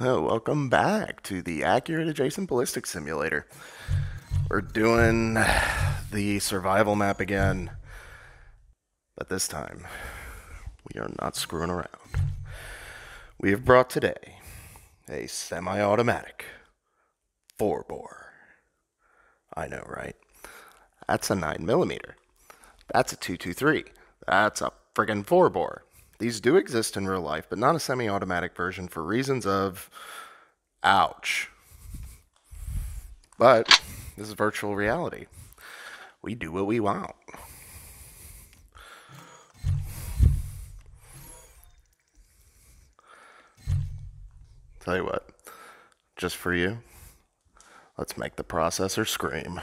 Oh, welcome back to the Accurate Adjacent Ballistic Simulator. We're doing the survival map again, but this time we are not screwing around. We have brought today a semi automatic four bore. I know, right? That's a 9 millimeter. That's a 223. That's a friggin' four bore. These do exist in real life, but not a semi automatic version for reasons of ouch. But this is virtual reality. We do what we want. Tell you what, just for you, let's make the processor scream.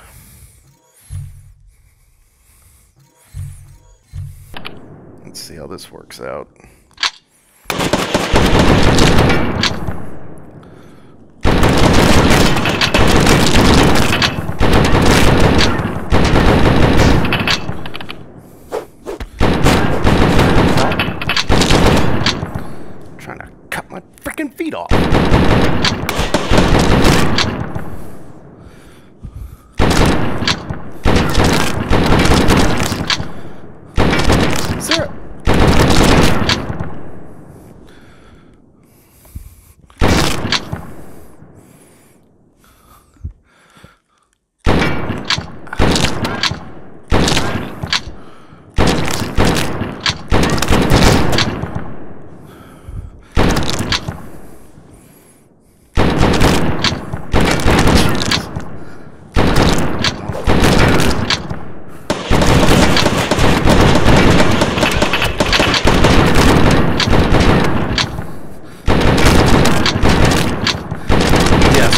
Let's see how this works out. trying to cut my freaking feet off.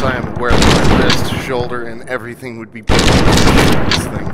I am aware that my wrist, shoulder, and everything would be broken this thing.